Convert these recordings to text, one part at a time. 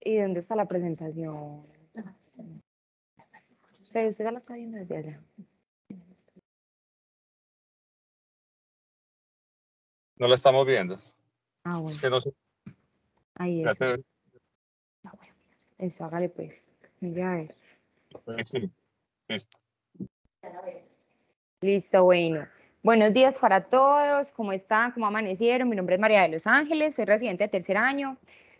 ¿Y dónde está la presentación? Pero usted ya la está viendo desde allá. No la estamos viendo. Ah, bueno. Que no sé. Ahí es. te- Eso, hágale pues. Mira a ver. sí, listo. Listo, bueno. Buenos días para todos. ¿Cómo están? ¿Cómo amanecieron? Mi nombre es María de Los Ángeles, soy residente de tercer año.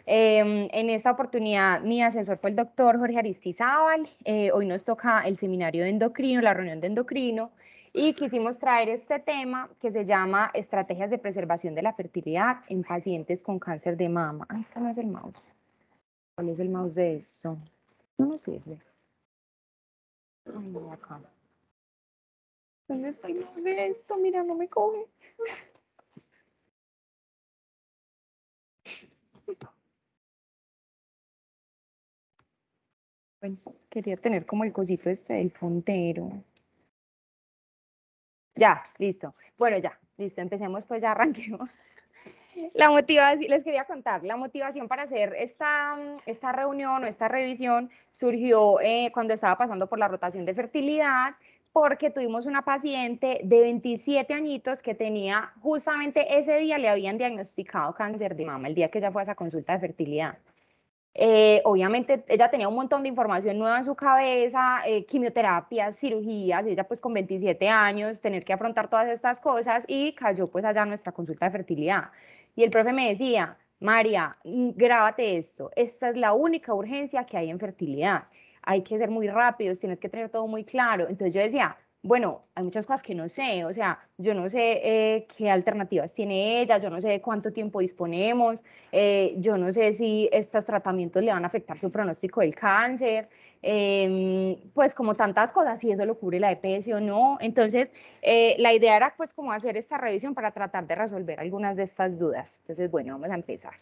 Em, en esta oportunidad, mi asesor fue el doctor Jorge Aristizábal. Eh, hoy nos toca el seminario de endocrino, la reunión de endocrino, y quisimos traer este tema que se llama Estrategias de preservación de la fertilidad en pacientes con cáncer de mama. Ah, este no es el mouse. ¿Cuál es el mouse de esto? No nos sirve. Ay, acá. ¿Dónde de esto? Mira, no me coge. Bueno, quería tener como el cosito este del puntero. Ya, listo. Bueno, ya, listo. Empecemos, pues ya arranquemos. La motivación, les quería contar, la motivación para hacer esta, esta reunión o esta revisión surgió eh, cuando estaba pasando por la rotación de fertilidad, porque tuvimos una paciente de 27 añitos que tenía, justamente ese día le habían diagnosticado cáncer de mama, el día que ella fue a esa consulta de fertilidad. Eh, obviamente ella tenía un montón de información nueva en su cabeza, eh, quimioterapias, cirugías, ella pues con 27 años, tener que afrontar todas estas cosas y cayó pues allá nuestra consulta de fertilidad. Y el profe me decía, María, mm, grábate esto, esta es la única urgencia que hay en fertilidad, hay que ser muy rápidos, tienes que tener todo muy claro. Entonces yo decía, bueno, hay muchas cosas que no sé, o sea, yo no sé eh, qué alternativas tiene ella, yo no sé cuánto tiempo disponemos, eh, yo no sé si estos tratamientos le van a afectar su pronóstico del cáncer, em, pues como tantas cosas, si eso lo cubre la EPS o no. Entonces, eh, la idea era pues como hacer esta revisión para tratar de resolver algunas de estas dudas. Entonces, bueno, vamos a empezar.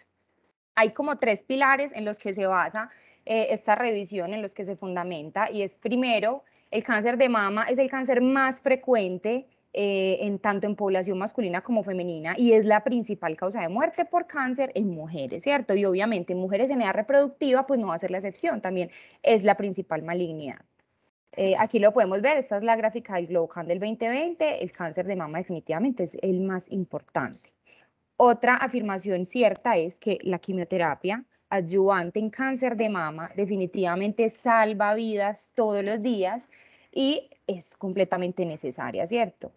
Hay como tres pilares en los que se basa esta revisión, en los que se fundamenta, y es primero, el cáncer de mama es el cáncer más frecuente eh, en tanto en población masculina como femenina y es la principal causa de muerte por cáncer en mujeres, ¿cierto? Y obviamente en mujeres en edad reproductiva pues no va a ser la excepción, también es la principal malignidad. Eh, aquí lo podemos ver, esta es la gráfica del GLOBOCAN del 2020, el cáncer de mama definitivamente es el más importante. Otra afirmación cierta es que la quimioterapia adyuvante en cáncer de mama definitivamente salva vidas todos los días y es completamente necesaria, ¿cierto?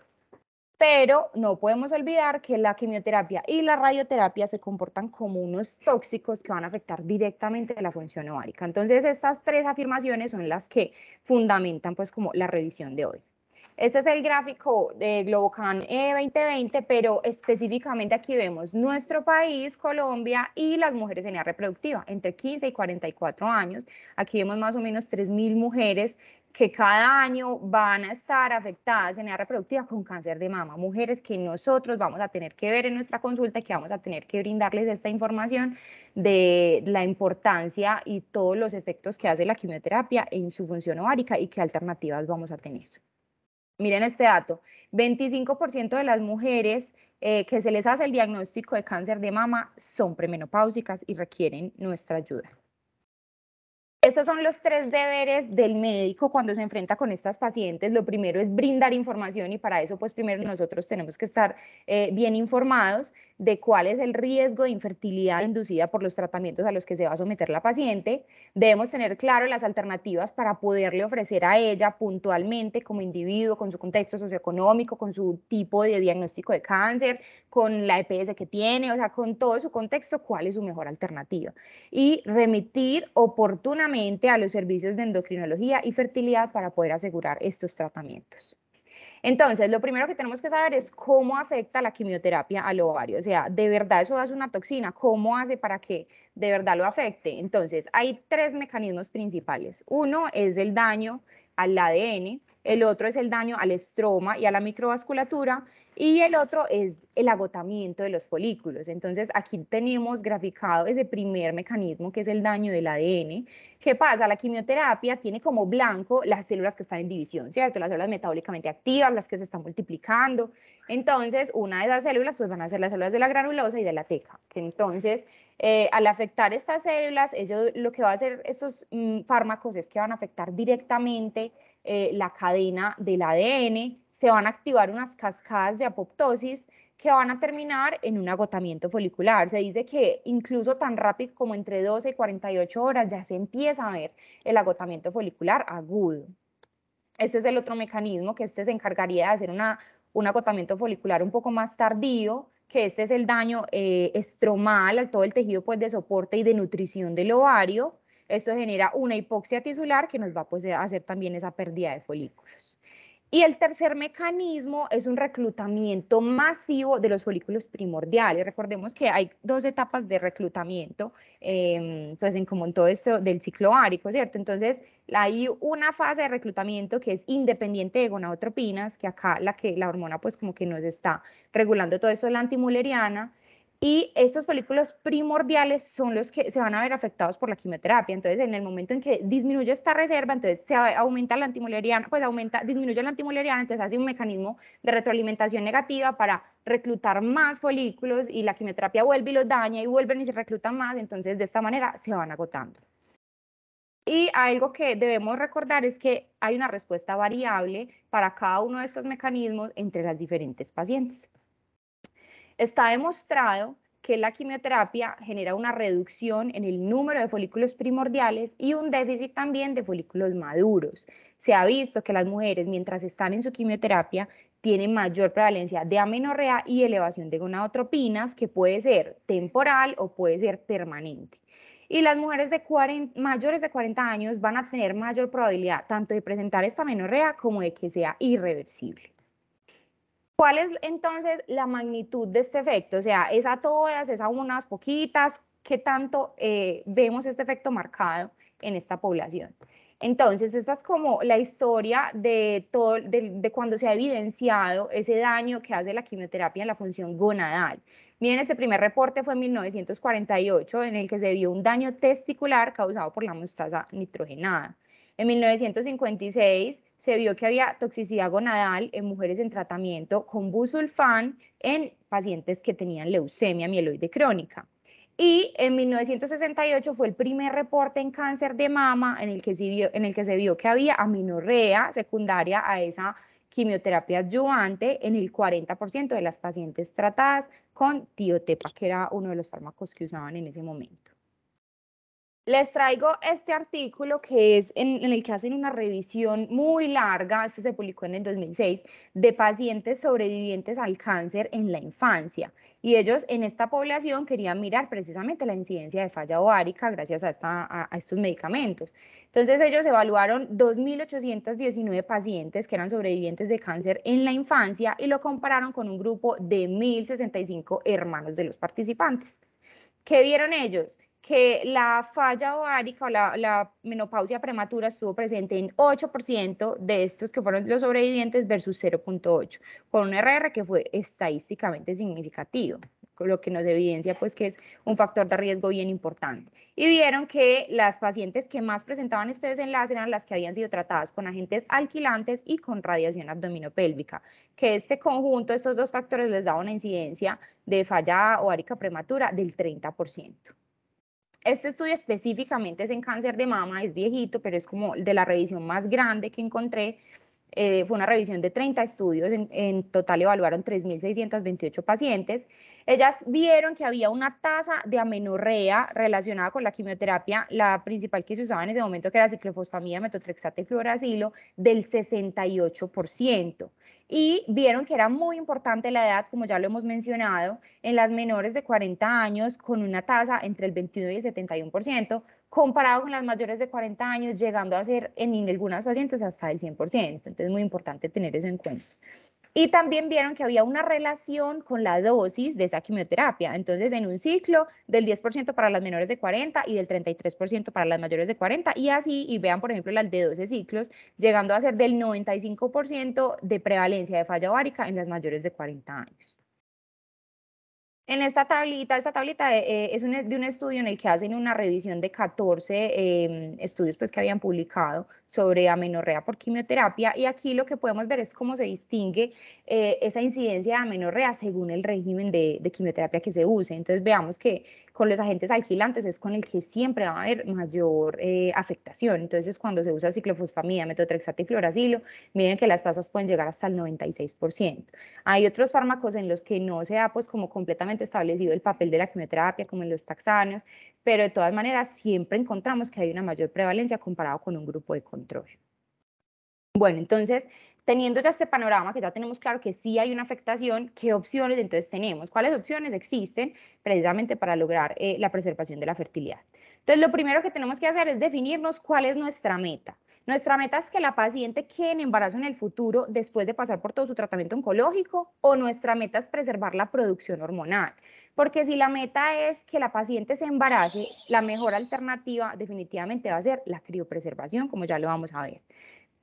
Pero no podemos olvidar que la quimioterapia y la radioterapia se comportan como unos tóxicos que van a afectar directamente la función ovárica. Entonces, estas tres afirmaciones son las que fundamentan pues como la revisión de hoy. Este es el gráfico de Globocan E 2020, pero específicamente aquí vemos nuestro país, Colombia, y las mujeres en edad reproductiva, entre 15 y 44 años. Aquí vemos más o menos 3.000 mujeres que cada año van a estar afectadas en edad reproductiva con cáncer de mama. Mujeres que nosotros vamos a tener que ver en nuestra consulta que vamos a tener que brindarles esta información de la importancia y todos los efectos que hace la quimioterapia en su función ovárica y qué alternativas vamos a tener. Miren este dato, 25% de las mujeres eh, que se les hace el diagnóstico de cáncer de mama son premenopáusicas y requieren nuestra ayuda. Estos son los tres deberes del médico cuando se enfrenta con estas pacientes. Lo primero es brindar información y para eso pues primero nosotros tenemos que estar eh, bien informados de cuál es el riesgo de infertilidad inducida por los tratamientos a los que se va a someter la paciente. Debemos tener claro las alternativas para poderle ofrecer a ella puntualmente como individuo, con su contexto socioeconómico, con su tipo de diagnóstico de cáncer, con la EPS que tiene, o sea, con todo su contexto, cuál es su mejor alternativa. Y remitir oportunamente a los servicios de endocrinología y fertilidad para poder asegurar estos tratamientos. Entonces, lo primero que tenemos que saber es cómo afecta la quimioterapia al ovario. O sea, ¿de verdad eso es una toxina? ¿Cómo hace para que de verdad lo afecte? Entonces, hay tres mecanismos principales. Uno es el daño al ADN, el otro es el daño al estroma y a la microvasculatura, y el otro es el agotamiento de los folículos. Entonces, aquí tenemos graficado ese primer mecanismo que es el daño del ADN. ¿Qué pasa? La quimioterapia tiene como blanco las células que están en división, ¿cierto? Las células metabólicamente activas, las que se están multiplicando. Entonces, una de esas células pues van a ser las células de la granulosa y de la teca. Entonces, eh, al afectar estas células, ellos, lo que va a hacer estos mm, fármacos es que van a afectar directamente eh, la cadena del ADN, se van a activar unas cascadas de apoptosis que van a terminar en un agotamiento folicular. Se dice que incluso tan rápido como entre 12 y 48 horas ya se empieza a ver el agotamiento folicular agudo. Este es el otro mecanismo que este se encargaría de hacer una, un agotamiento folicular un poco más tardío, que este es el daño eh, estromal a todo el tejido pues, de soporte y de nutrición del ovario. Esto genera una hipoxia tisular que nos va a hacer también esa pérdida de folículos. Y el tercer mecanismo es un reclutamiento masivo de los folículos primordiales. Recordemos que hay dos etapas de reclutamiento, em, pues en como en todo esto del ciclo ovárico, ¿cierto? Entonces, hay una fase de reclutamiento que es independiente de gonadotropinas, que acá la que la hormona pues como que nos está regulando todo eso es la antimuleriana, y estos folículos primordiales son los que se van a ver afectados por la quimioterapia. Entonces, en el momento en que disminuye esta reserva, entonces se aumenta la antimuleriana, pues aumenta, disminuye la antimuleriana, entonces hace un mecanismo de retroalimentación negativa para reclutar más folículos y la quimioterapia vuelve y los daña y vuelven y se reclutan más, entonces de esta manera se van agotando. Y algo que debemos recordar es que hay una respuesta variable para cada uno de estos mecanismos entre las diferentes pacientes. Está demostrado que la quimioterapia genera una reducción en el número de folículos primordiales y un déficit también de folículos maduros. Se ha visto que las mujeres, mientras están en su quimioterapia, tienen mayor prevalencia de amenorrea y elevación de gonadotropinas, que puede ser temporal o puede ser permanente. Y las mujeres mayores de 40 años van a tener mayor probabilidad tanto de presentar esta amenorrea como de que sea irreversible. ¿Cuál es entonces la magnitud de este efecto? O sea, ¿es a todas, es a unas poquitas? ¿Qué tanto eh, vemos este efecto marcado en esta población? Entonces, esta es como la historia de, todo, de, cuando se ha evidenciado ese daño que hace la quimioterapia en la función gonadal. Miren, este primer reporte fue en 1948, en el que se vio un daño testicular causado por la mostaza nitrogenada. En 1956 se vio que había toxicidad gonadal en mujeres en tratamiento con busulfán en pacientes que tenían leucemia mieloide crónica. Y en 1968 fue el primer reporte en cáncer de mama en el que se vio, en el que, se vio que había aminorrea secundaria a esa quimioterapia adyuvante en el 40% de las pacientes tratadas con tiotepa, que era uno de los fármacos que usaban en ese momento. Les traigo este artículo que es en, el que hacen una revisión muy larga, este se publicó en el 2006, de pacientes sobrevivientes al cáncer en la infancia. Y ellos en esta población querían mirar precisamente la incidencia de falla ovárica gracias a, esta, a estos medicamentos. Entonces ellos evaluaron 2.819 pacientes que eran sobrevivientes de cáncer en la infancia y lo compararon con un grupo de 1.065 hermanos de los participantes. ¿Qué vieron ellos? Que la falla ovárica o la, menopausia prematura estuvo presente en 8% de estos que fueron los sobrevivientes versus 0.8, con un RR que fue estadísticamente significativo, lo que nos evidencia pues que es un factor de riesgo bien importante. Y vieron que las pacientes que más presentaban este desenlace eran las que habían sido tratadas con agentes alquilantes y con radiación abdominopélvica, que este conjunto, estos dos factores les daba una incidencia de falla ovárica prematura del 30%. Este estudio específicamente es en cáncer de mama, es viejito, pero es como de la revisión más grande que encontré. Eh, fue una revisión de 30 estudios, en, total evaluaron 3.628 pacientes ellas vieron que había una tasa de amenorrea relacionada con la quimioterapia, la principal que se usaba en ese momento, que era ciclofosfamida, metotrexate y fluoracilo, del 68%. Y vieron que era muy importante la edad, como ya lo hemos mencionado, en las menores de 40 años, con una tasa entre el 21 y el 71%, comparado con las mayores de 40 años, llegando a ser en algunas pacientes hasta el 100%. Entonces, es muy importante tener eso en cuenta. Y también vieron que había una relación con la dosis de esa quimioterapia. Entonces, en un ciclo del 10% para las menores de 40 y del 33% para las mayores de 40. Y así, y vean, por ejemplo, las de 12 ciclos, llegando a ser del 95% de prevalencia de falla ovárica en las mayores de 40 años. En esta tablita, esta tablita eh, es de un estudio en el que hacen una revisión de 14 em, estudios pues, que habían publicado sobre amenorrea por quimioterapia y aquí lo que podemos ver es cómo se distingue eh, esa incidencia de amenorrea según el régimen de, quimioterapia que se use. Entonces veamos que con los agentes alquilantes es con el que siempre va a haber mayor eh, afectación. Entonces cuando se usa ciclofosfamida, metotrexato y fluoracilo, miren que las tasas pueden llegar hasta el 96%. Hay otros fármacos en los que no se ha pues como completamente establecido el papel de la quimioterapia, como en los taxanos, pero de todas maneras siempre encontramos que hay una mayor prevalencia comparado con un grupo de control. Bueno, entonces, teniendo ya este panorama, que ya tenemos claro que sí hay una afectación, ¿qué opciones entonces tenemos? ¿Cuáles opciones existen precisamente para lograr eh, la preservación de la fertilidad? Entonces, lo primero que tenemos que hacer es definirnos cuál es nuestra meta. Nuestra meta es que la paciente quede en embarazo en el futuro después de pasar por todo su tratamiento oncológico o nuestra meta es preservar la producción hormonal. Porque si la meta es que la paciente se embarace, la mejor alternativa definitivamente va a ser la criopreservación, como ya lo vamos a ver.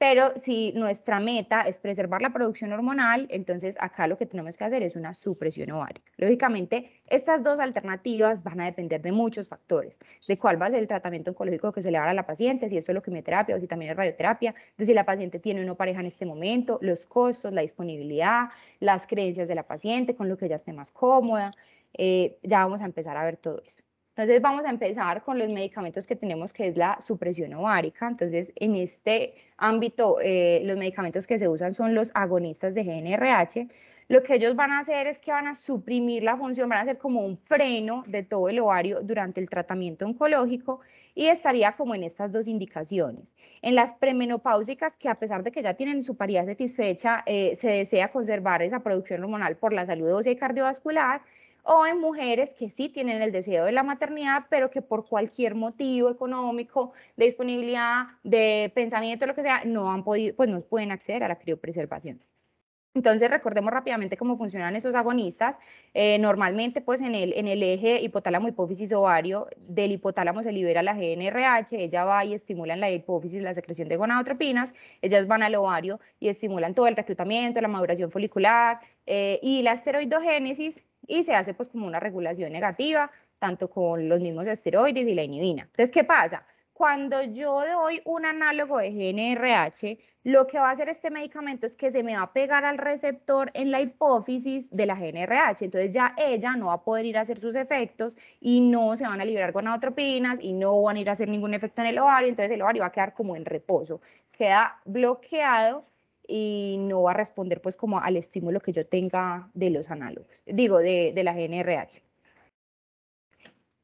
Pero si nuestra meta es preservar la producción hormonal, entonces acá lo que tenemos que hacer es una supresión ovárica. Lógicamente, estas dos alternativas van a depender de muchos factores, de cuál va a ser el tratamiento oncológico que se le va a, a la paciente, si es lo quimioterapia o si también es radioterapia, de si la paciente tiene una pareja en este momento, los costos, la disponibilidad, las creencias de la paciente, con lo que ella esté más cómoda. Eh, ya vamos a empezar a ver todo eso. Entonces vamos a empezar con los medicamentos que tenemos, que es la supresión ovárica. Entonces, en este ámbito, eh, los medicamentos que se usan son los agonistas de GNRH. Lo que ellos van a hacer es que van a suprimir la función, van a hacer como un freno de todo el ovario durante el tratamiento oncológico y estaría como en estas dos indicaciones. En las premenopáusicas, que a pesar de que ya tienen su paridad satisfecha, eh, se desea conservar esa producción hormonal por la salud ósea y cardiovascular, o en mujeres que sí tienen el deseo de la maternidad, pero que por cualquier motivo económico, de disponibilidad, de pensamiento, lo que sea, no han podido, pues no pueden acceder a la criopreservación. Entonces, recordemos rápidamente cómo funcionan esos agonistas. Eh, normalmente, pues en el, en el eje hipotálamo hipófisis ovario, del hipotálamo se libera la GNRH, ella va y estimula en la hipófisis la secreción de gonadotropinas, ellas van al ovario y estimulan todo el reclutamiento, la maduración folicular eh, y la esteroidogénesis y se hace pues como una regulación negativa, tanto con los mismos esteroides y la inhibina. Entonces, ¿qué pasa? Cuando yo doy un análogo de GNRH, lo que va a hacer este medicamento es que se me va a pegar al receptor en la hipófisis de la GNRH. Entonces ya ella no va a poder ir a hacer sus efectos y no se van a liberar gonadotropinas y no van a ir a hacer ningún efecto en el ovario. Entonces el ovario va a quedar como en reposo. Queda bloqueado y no va a responder pues como al estímulo que yo tenga de los análogos, digo, de, la GNRH.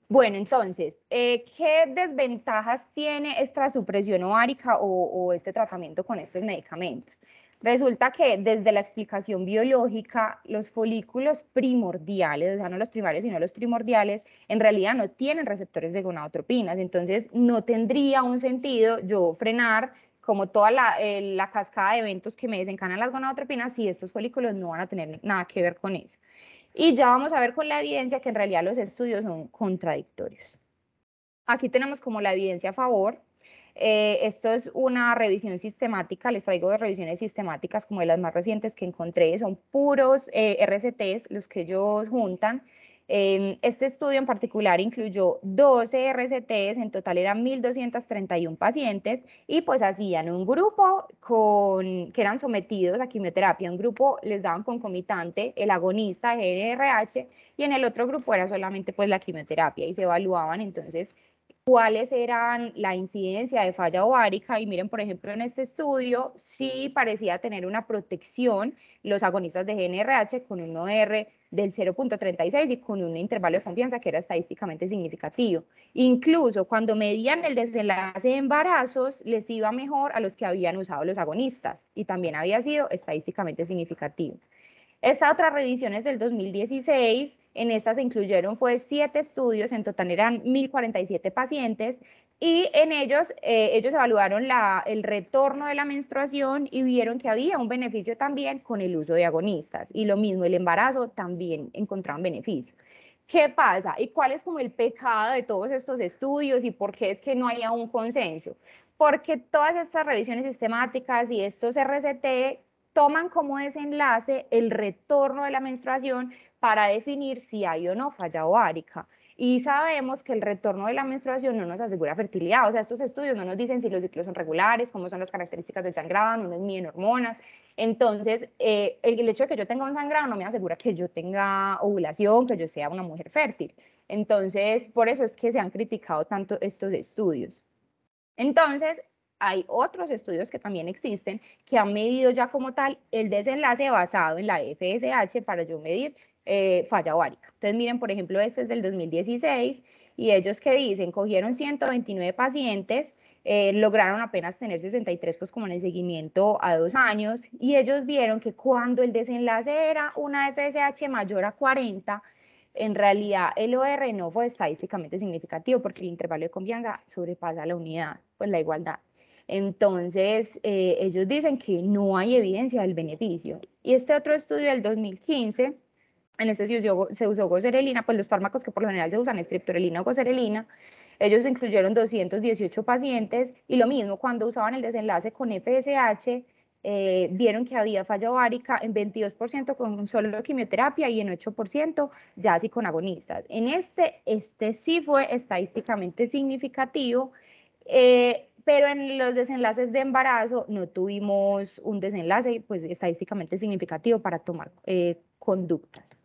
Bueno, entonces, eh, ¿qué desventajas tiene esta supresión ovárica o, o, este tratamiento con estos medicamentos? Resulta que desde la explicación biológica, los folículos primordiales, o sea, no los primarios, sino los primordiales, en realidad no tienen receptores de gonadotropinas, entonces no tendría un sentido yo frenar como toda eh, la, cascada de eventos que me desencanan las gonadotropinas, si estos folículos no van a tener nada que ver con eso. Y ya vamos a ver con la evidencia que en realidad los estudios son contradictorios. Aquí tenemos como la evidencia a favor. Eh, esto es una revisión sistemática, les traigo de revisiones sistemáticas como de las más recientes que encontré, son puros eh, RCTs los que ellos juntan este estudio en particular incluyó 12 RCTs, en total eran 1.231 pacientes y pues hacían un grupo con, que eran sometidos a quimioterapia, un grupo les daban concomitante el agonista GNRH y en el otro grupo era solamente pues la quimioterapia y se evaluaban entonces cuáles eran la incidencia de falla ovárica y miren, por ejemplo, en este estudio sí parecía tener una protección los agonistas de GNRH con un OR del 0.36 y con un intervalo de confianza que era estadísticamente significativo. Incluso cuando medían el desenlace de embarazos, les iba mejor a los que habían usado los agonistas y también había sido estadísticamente significativo. Esta otra revisión es del 2016 en estas se incluyeron fue siete estudios, en total eran 1.047 pacientes, Y en ellos, eh, ellos evaluaron la, el retorno de la menstruación y vieron que había un beneficio también con el uso de agonistas. Y lo mismo, el embarazo también encontraban beneficio. ¿Qué pasa? ¿Y cuál es como el pecado de todos estos estudios y por qué es que no haya un consenso? Porque todas estas revisiones sistemáticas y estos RCT toman como desenlace el retorno de la menstruación para definir si hay o no falla ovárica. Y sabemos que el retorno de la menstruación no nos asegura fertilidad. O sea, estos estudios no nos dicen si los ciclos son regulares, cómo son las características del sangrado, no nos miden hormonas. Entonces, eh, el, hecho de que yo tenga un sangrado no me asegura que yo tenga ovulación, que yo sea una mujer fértil. Entonces, por eso es que se han criticado tanto estos estudios. Entonces, hay otros estudios que también existen que han medido ya como tal el desenlace basado en la FSH para yo medir eh, falla ovárica. Entonces, miren, por ejemplo, este es del 2016 y ellos que dicen, cogieron 129 pacientes, eh, lograron apenas tener 63, pues como en el seguimiento a dos años, y ellos vieron que cuando el desenlace era una FSH mayor a 40, en realidad el OR no fue estadísticamente significativo porque el intervalo de confianza sobrepasa la unidad, pues la igualdad. Entonces, eh, ellos dicen que no hay evidencia del beneficio. Y este otro estudio del 2015 en este se usó, se usó goserelina, pues los fármacos que por lo general se usan, streptorelina o goserelina, ellos incluyeron 218 pacientes y lo mismo, cuando usaban el desenlace con FSH, eh, vieron que había falla ovárica en 22% con solo quimioterapia y en 8% ya así con agonistas. En este, este sí fue estadísticamente significativo, eh, pero en los desenlaces de embarazo no tuvimos un desenlace pues, estadísticamente significativo para tomar eh, conductas.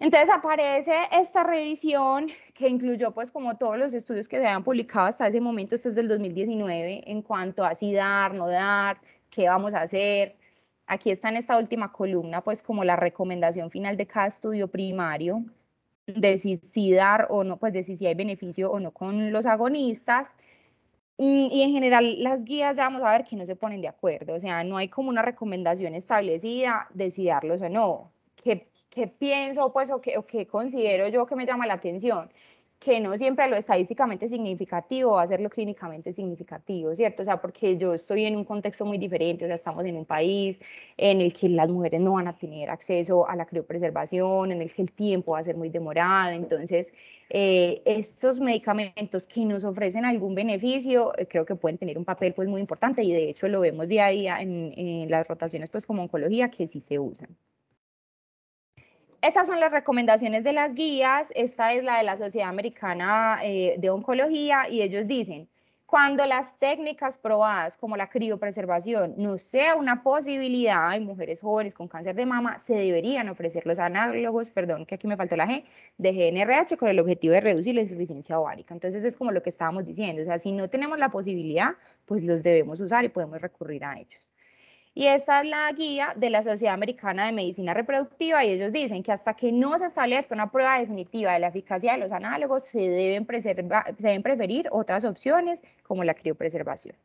Entonces aparece esta revisión que incluyó pues como todos los estudios que se habían publicado hasta ese momento, este es del 2019, en cuanto a si dar, no dar, qué vamos a hacer. Aquí está en esta última columna pues como la recomendación final de cada estudio primario, de si, dar o no, pues de si, hay beneficio o no con los agonistas. Mm, y en general las guías ya vamos a ver que no se ponen de acuerdo, o sea, no hay como una recomendación establecida de o no, ¿qué pienso pues o qué, o considero yo que me llama la atención? que no siempre lo estadísticamente significativo va a ser lo clínicamente significativo, ¿cierto? O sea, porque yo estoy en un contexto muy diferente, o sea, estamos en un país en el que las mujeres no van a tener acceso a la criopreservación, en el que el tiempo va a ser muy demorado, entonces eh, estos medicamentos que nos ofrecen algún beneficio, eh, creo que pueden tener un papel pues muy importante y de hecho lo vemos día a día en, en las rotaciones pues como oncología que sí se usan. Estas son las recomendaciones de las guías. Esta es la de la Sociedad Americana eh, de Oncología y ellos dicen, cuando las técnicas probadas como la criopreservación no sea una posibilidad en mujeres jóvenes con cáncer de mama, se deberían ofrecer los análogos, perdón, que aquí me faltó la G, de GNRH con el objetivo de reducir la insuficiencia ovárica. Entonces es como lo que estábamos diciendo, o sea, si no tenemos la posibilidad, pues los debemos usar y podemos recurrir a ellos. Y esta es la guía de la Sociedad Americana de Medicina Reproductiva y ellos dicen que hasta que no se establezca una prueba definitiva de la eficacia de los análogos, se deben, se deben preferir otras opciones como la criopreservación.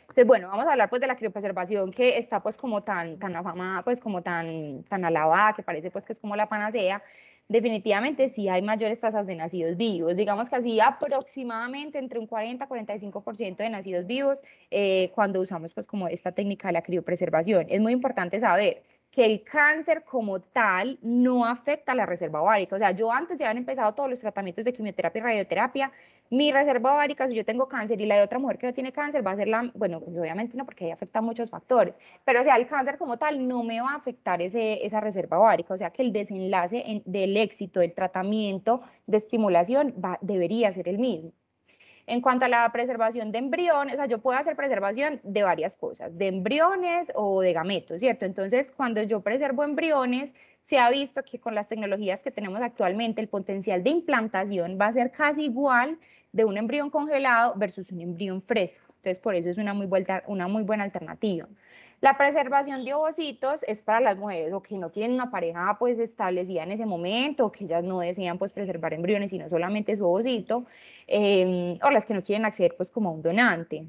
Entonces, bueno, vamos a hablar pues de la criopreservación que está pues como tan, tan afamada, pues como tan, tan alabada, que parece pues que es como la panacea, definitivamente sí hay mayores tasas de nacidos vivos. Digamos que así aproximadamente entre un 40 45% de nacidos vivos eh, cuando usamos pues como esta técnica de la criopreservación. Es muy importante saber que el cáncer como tal no afecta a la reserva ovárica. O sea, yo antes de haber empezado todos los tratamientos de quimioterapia y radioterapia, mi reserva ovárica, si yo tengo cáncer y la de otra mujer que no tiene cáncer, va a ser la, bueno, pues obviamente no, porque ahí afecta muchos factores, pero o sea, el cáncer como tal no me va a afectar ese, esa reserva ovárica, o sea que el desenlace del éxito del tratamiento de estimulación va, debería ser el mismo. En cuanto a la preservación de embriones, o sea, yo puedo hacer preservación de varias cosas, de embriones o de gametos, ¿cierto? Entonces, cuando yo preservo embriones, se ha visto que con las tecnologías que tenemos actualmente, el potencial de implantación va a ser casi igual de un embrión congelado versus un embrión fresco. Entonces, por eso es una muy, una muy buena alternativa. La preservación de ovocitos es para las mujeres o que no tienen una pareja pues establecida en ese momento, o que ellas no desean pues preservar embriones, sino solamente su ovocito, em, o las que no quieren acceder pues como a un donante.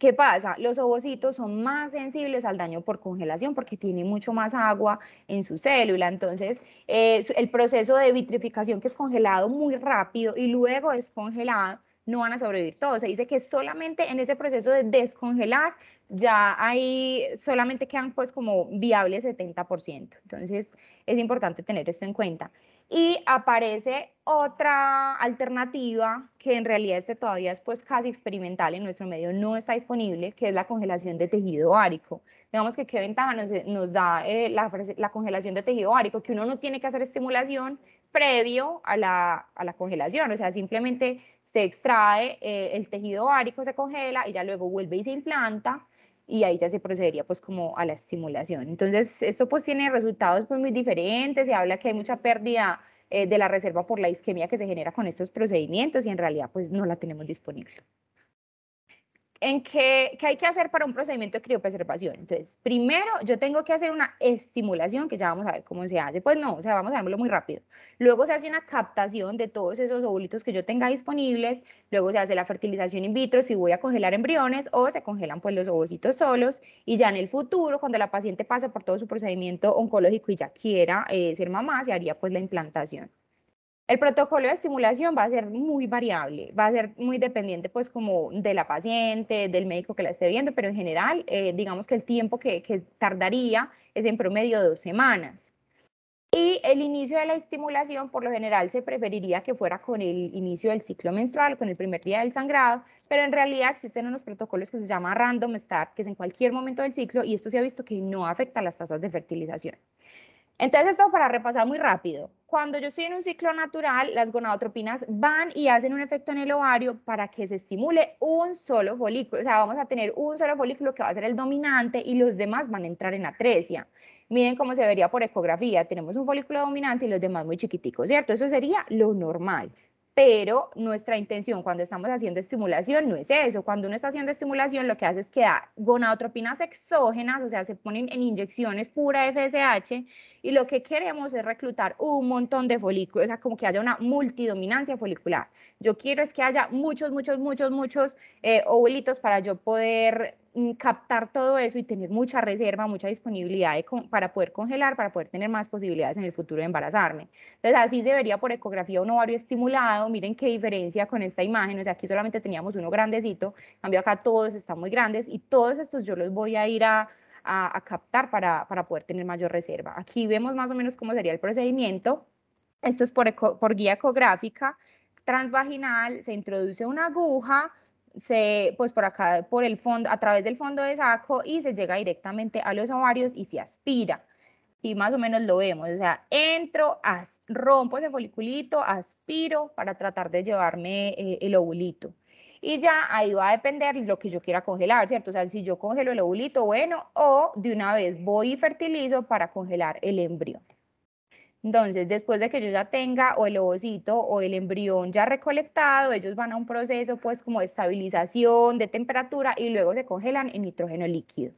¿Qué pasa? Los ovocitos son más sensibles al daño por congelación porque tienen mucho más agua en su célula. Entonces, eh, el proceso de vitrificación que es congelado muy rápido y luego es congelado, no van a sobrevivir todos. Se dice que solamente en ese proceso de descongelar ya ahí solamente quedan pues como viables 70%. Entonces es importante tener esto en cuenta. Y aparece otra alternativa que en realidad este todavía es pues casi experimental en nuestro medio, no está disponible, que es la congelación de tejido ovárico. Digamos que qué ventaja nos, da eh, la, congelación de tejido ovárico, que uno no tiene que hacer estimulación previo a la, congelación, o sea, simplemente se extrae eh, el tejido ovárico, se congela y ya luego vuelve y se implanta y ahí ya se procedería pues como a la estimulación. Entonces, esto pues tiene resultados pues muy diferentes, se habla que hay mucha pérdida eh, de la reserva por la isquemia que se genera con estos procedimientos y en realidad pues no la tenemos disponible en qué, qué, hay que hacer para un procedimiento de criopreservación. Entonces, primero yo tengo que hacer una estimulación, que ya vamos a ver cómo se hace. Pues no, o sea, vamos a verlo muy rápido. Luego se hace una captación de todos esos ovulitos que yo tenga disponibles. Luego se hace la fertilización in vitro si voy a congelar embriones o se congelan pues los ovocitos solos. Y ya en el futuro, cuando la paciente pase por todo su procedimiento oncológico y ya quiera eh, ser mamá, se haría pues la implantación. El protocolo de estimulación va a ser muy variable, va a ser muy dependiente pues como de la paciente, del médico que la esté viendo, pero en general eh, digamos que el tiempo que, que tardaría es en promedio dos semanas. Y el inicio de la estimulación, por lo general, se preferiría que fuera con el inicio del ciclo menstrual, con el primer día del sangrado, pero en realidad existen unos protocolos que se llama Random Start, que es en cualquier momento del ciclo, y esto se ha visto que no afecta las tasas de fertilización. Entonces, esto para repasar muy rápido. Cuando yo estoy en un ciclo natural, las gonadotropinas van y hacen un efecto en el ovario para que se estimule un solo folículo. O sea, vamos a tener un solo folículo que va a ser el dominante y los demás van a entrar en atresia. Miren cómo se vería por ecografía. Tenemos un folículo dominante y los demás muy chiquiticos, ¿cierto? Eso sería lo normal pero nuestra intención cuando estamos haciendo estimulación no es eso. Cuando uno está haciendo estimulación, lo que hace es que da gonadotropinas exógenas, o sea, se ponen en inyecciones pura FSH, y lo que queremos es reclutar un montón de folículos, o sea, como que haya una multidominancia folicular. Yo quiero es que haya muchos, muchos, muchos, muchos eh, para yo poder Mm, captar todo eso y tener mucha reserva, mucha disponibilidad para poder congelar, para poder tener más posibilidades en el futuro de embarazarme. Entonces, así se vería por ecografía un ovario estimulado. Miren qué diferencia con esta imagen. O sea, aquí solamente teníamos uno grandecito, en cambio acá todos están muy grandes y todos estos yo los voy a ir a, a, captar para, para, poder tener mayor reserva. Aquí vemos más o menos cómo sería el procedimiento. Esto es por, por guía ecográfica transvaginal, se introduce una aguja, se, pues por acá, por el fondo, a través del fondo de saco y se llega directamente a los ovarios y se aspira. Y más o menos lo vemos, o sea, entro, rompo ese foliculito, aspiro para tratar de llevarme eh, el ovulito. Y ya ahí va a depender lo que yo quiera congelar, ¿cierto? O sea, si yo congelo el ovulito, bueno, o de una vez voy y fertilizo para congelar el embrión. Entonces, después de que yo ya tenga o el ovocito o el embrión ya recolectado, ellos van a un proceso pues como de estabilización de temperatura y luego se congelan en nitrógeno líquido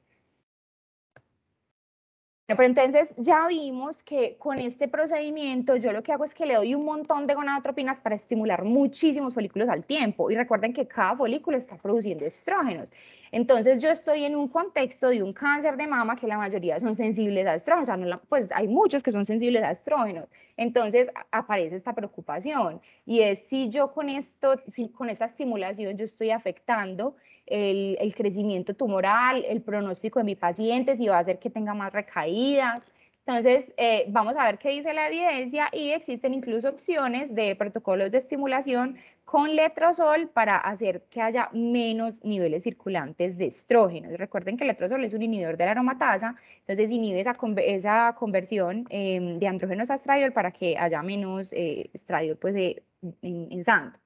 pero entonces ya vimos que con este procedimiento yo lo que hago es que le doy un montón de gonadotropinas para estimular muchísimos folículos al tiempo. Y recuerden que cada folículo está produciendo estrógenos. Entonces yo estoy en un contexto de un cáncer de mama que la mayoría son sensibles a estrógenos. O sea, pues hay muchos que son sensibles a estrógenos. Entonces aparece esta preocupación. Y es si yo con esto, si con esta estimulación yo estoy afectando el, crecimiento tumoral, el pronóstico de mi paciente, si va a hacer que tenga más recaídas. Entonces, eh, vamos a ver qué dice la evidencia y existen incluso opciones de protocolos de estimulación con letrozol para hacer que haya menos niveles circulantes de estrógenos. Recuerden que el letrozol es un inhibidor de la aromatasa, entonces inhibe esa, esa conversión em, de andrógenos a estradiol para que haya menos eh, estradiol pues, en, en sangre.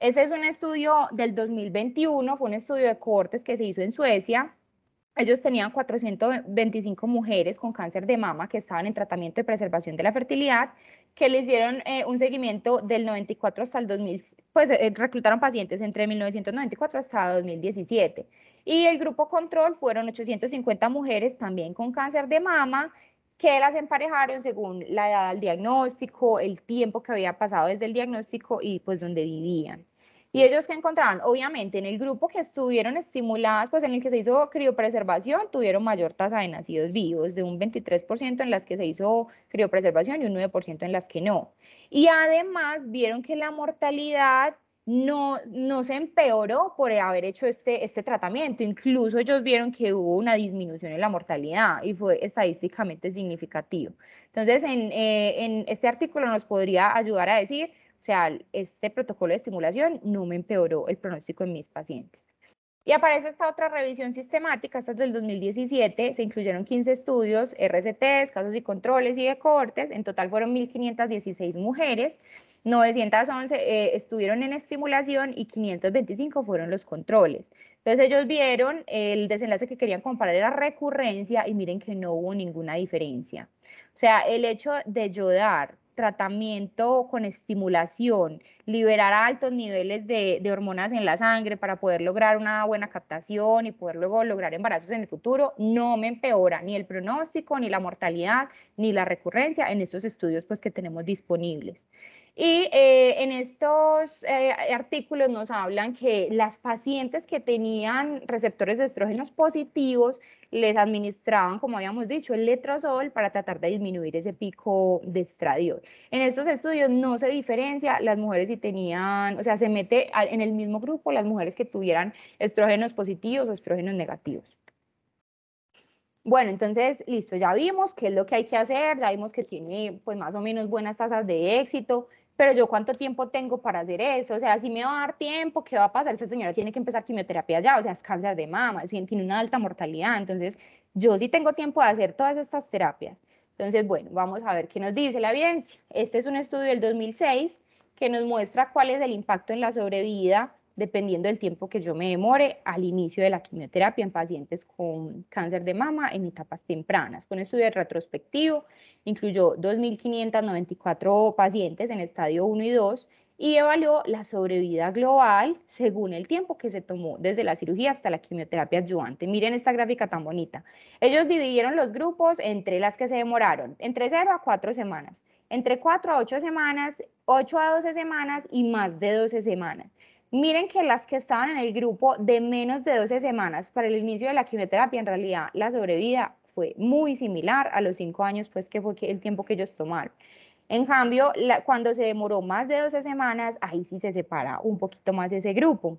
Ese es un estudio del 2021, fue un estudio de cohortes que se hizo en Suecia. Ellos tenían 425 mujeres con cáncer de mama que estaban en tratamiento de preservación de la fertilidad, que les dieron eh, un seguimiento del 94 hasta el 2000, pues eh, reclutaron pacientes entre 1994 hasta 2017. Y el grupo control fueron 850 mujeres también con cáncer de mama que las emparejaron según la edad del diagnóstico, el tiempo que había pasado desde el diagnóstico y pues donde vivían. Y ellos que encontraron, obviamente, en el grupo que estuvieron estimuladas, pues en el que se hizo criopreservación, tuvieron mayor tasa de nacidos vivos, de un 23% en las que se hizo criopreservación y un 9% en las que no. Y además vieron que la mortalidad no, no se empeoró por haber hecho este, este tratamiento. Incluso ellos vieron que hubo una disminución en la mortalidad y fue estadísticamente significativo. Entonces, en, eh, en este artículo nos podría ayudar a decir, o sea, este protocolo de estimulación no me empeoró el pronóstico en mis pacientes. Y aparece esta otra revisión sistemática, esta es del 2017, se incluyeron 15 estudios, RCTs, casos y controles y de cortes, en total fueron 1.516 mujeres, 911 eh, estuvieron en estimulación y 525 fueron los controles. Entonces ellos vieron el desenlace que querían comparar era recurrencia y miren que no hubo ninguna diferencia. O sea, el hecho de yo dar tratamiento con estimulación, liberar altos niveles de, hormonas en la sangre para poder lograr una buena captación y poder luego lograr embarazos en el futuro, no me empeora ni el pronóstico, ni la mortalidad, ni la recurrencia en estos estudios pues, que tenemos disponibles. Y eh, en estos eh, artículos nos hablan que las pacientes que tenían receptores de estrógenos positivos les administraban, como habíamos dicho, el letrozol para tratar de disminuir ese pico de estradiol. En estos estudios no se diferencia las mujeres si tenían, o sea, se mete en el mismo grupo las mujeres que tuvieran estrógenos positivos o estrógenos negativos. Bueno, entonces, listo, ya vimos qué es lo que hay que hacer, ya vimos que tiene pues más o menos buenas tasas de éxito, pero yo cuánto tiempo tengo para hacer eso, o sea, si me va a dar tiempo, ¿qué va a pasar? Esa señora tiene que empezar quimioterapia ya, o sea, es cáncer de mama, tiene una alta mortalidad, entonces yo sí tengo tiempo de hacer todas estas terapias. Entonces, bueno, vamos a ver qué nos dice la evidencia. Este es un estudio del 2006 que nos muestra cuál es el impacto en la sobrevida dependiendo del tiempo que yo me demore al inicio de la quimioterapia en pacientes con cáncer de mama en etapas tempranas. Con estudio retrospectivo incluyó 2.594 pacientes en estadio 1 y 2 y evaluó la sobrevida global según el tiempo que se tomó desde la cirugía hasta la quimioterapia adyuvante. Miren esta gráfica tan bonita. Ellos dividieron los grupos entre las que se demoraron entre 0 a 4 semanas, entre 4 a 8 semanas, 8 a 12 semanas y más de 12 semanas. Miren que las que estaban en el grupo de menos de 12 semanas para el inicio de la quimioterapia, en realidad la sobrevida fue muy similar a los 5 años, pues que fue el tiempo que ellos tomaron. En cambio, cuando se demoró más de 12 semanas, ahí sí se separa un poquito más ese grupo.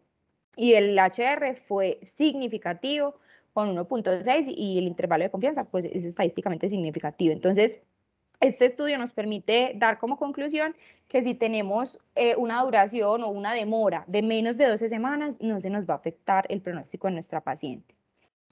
Y el HR fue significativo con 1.6 y el intervalo de confianza pues es estadísticamente significativo. Entonces, este estudio nos permite dar como conclusión que si tenemos eh, una duración o una demora de menos de 12 semanas, no se nos va a afectar el pronóstico de nuestra paciente.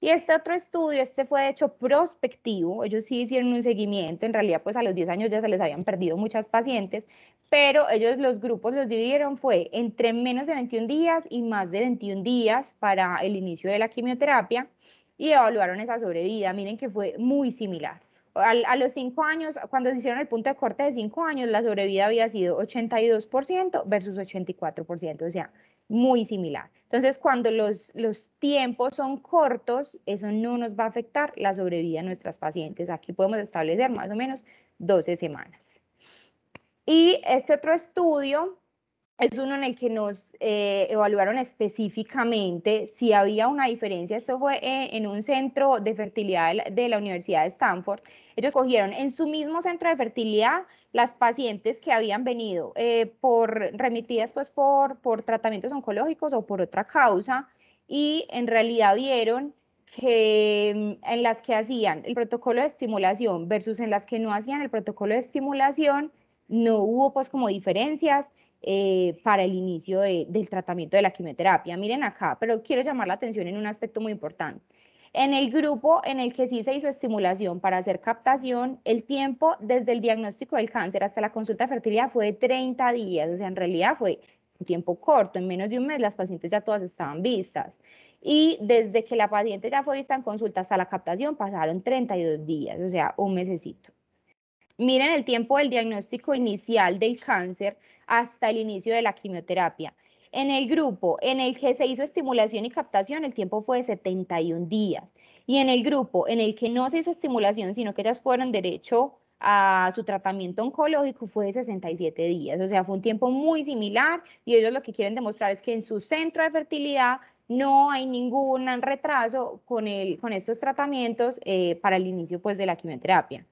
Y este otro estudio, este fue hecho prospectivo, ellos sí hicieron un seguimiento, en realidad pues a los 10 años ya se les habían perdido muchas pacientes, pero ellos los grupos los dividieron fue entre menos de 21 días y más de 21 días para el inicio de la quimioterapia y evaluaron esa sobrevida, miren que fue muy similar a, los cinco años, cuando se hicieron el punto de corte de cinco años, la sobrevida había sido 82% versus 84%, o sea, muy similar. Entonces, cuando los, los tiempos son cortos, eso no nos va a afectar la sobrevida de nuestras pacientes. Aquí podemos establecer más o menos 12 semanas. Y este otro estudio es uno en el que nos eh, evaluaron específicamente si había una diferencia. Esto fue eh, en un centro de fertilidad de la Universidad de Stanford. Ellos cogieron en su mismo centro de fertilidad las pacientes que habían venido eh, por remitidas pues, por, por tratamientos oncológicos o por otra causa y en realidad vieron que mm, en las que hacían el protocolo de estimulación versus en las que no hacían el protocolo de estimulación, no hubo pues como diferencias eh, para el inicio del tratamiento de la quimioterapia. Miren acá, pero quiero llamar la atención en un aspecto muy importante. En el grupo en el que sí se hizo estimulación para hacer captación, el tiempo desde el diagnóstico del cáncer hasta la consulta de fertilidad fue de 30 días, o sea, en realidad fue un tiempo corto, en menos de un mes las pacientes ya todas estaban vistas. Y desde que la paciente ya fue vista en consulta hasta la captación pasaron 32 días, o sea, un mesecito. Miren el tiempo del diagnóstico inicial del cáncer hasta el inicio de la quimioterapia. En el grupo en el que se hizo estimulación y captación, el tiempo fue de 71 días. Y en el grupo en el que no se hizo estimulación, sino que ellas fueron derecho a su tratamiento oncológico, fue de 67 días. O sea, fue un tiempo muy similar y ellos lo que quieren demostrar es que en su centro de fertilidad no hay ningún retraso con, el, con estos tratamientos eh, para el inicio pues, de la quimioterapia.